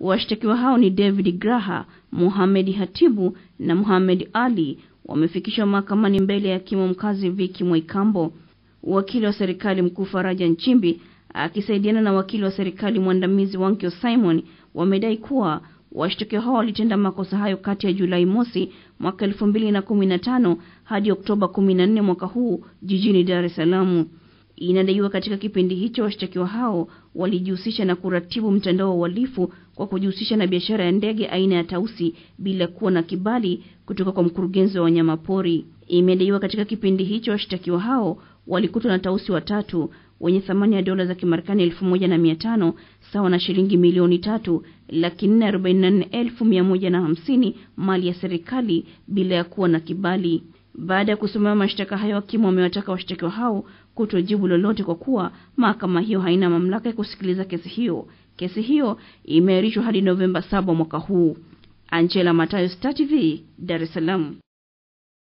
Washtakiwa hao ni David Graha, Mohamed Hatibu na Mohamed Ali wamefikishwa mahakamani mbele ya hakimu mkazi Viki Mwaikambo. Wakili wa serikali mkuu Faraja Nchimbi akisaidiana na wakili wa serikali mwandamizi Wankio Simon wamedai kuwa washtakiwa hao walitenda makosa hayo kati ya Julai mosi mwaka 2015 hadi Oktoba 14 mwaka huu jijini Dar es Salaam. Inadaiwa katika kipindi hicho washtakiwa hao walijihusisha na kuratibu mtandao wa uhalifu kwa kujihusisha na biashara ya ndege aina ya tausi bila kuwa na kibali kutoka kwa mkurugenzi wa wanyamapori. Imedaiwa katika kipindi hicho washtakiwa hao walikutwa na tausi watatu wenye thamani ya dola za Kimarekani elfu moja na mia tano sawa na shilingi milioni tatu laki nne arobaini na nne elfu mia moja na hamsini mali ya serikali bila ya kuwa na kibali. Baada ya kusomewa mashtaka hayo, hakimu amewataka washtakiwa hao kutojibu lolote kwa kuwa mahakama hiyo haina mamlaka ya kusikiliza kesi hiyo. Kesi hiyo imeahirishwa hadi Novemba 7 mwaka huu. Angela Matayo, Star TV, Dar es Salaam.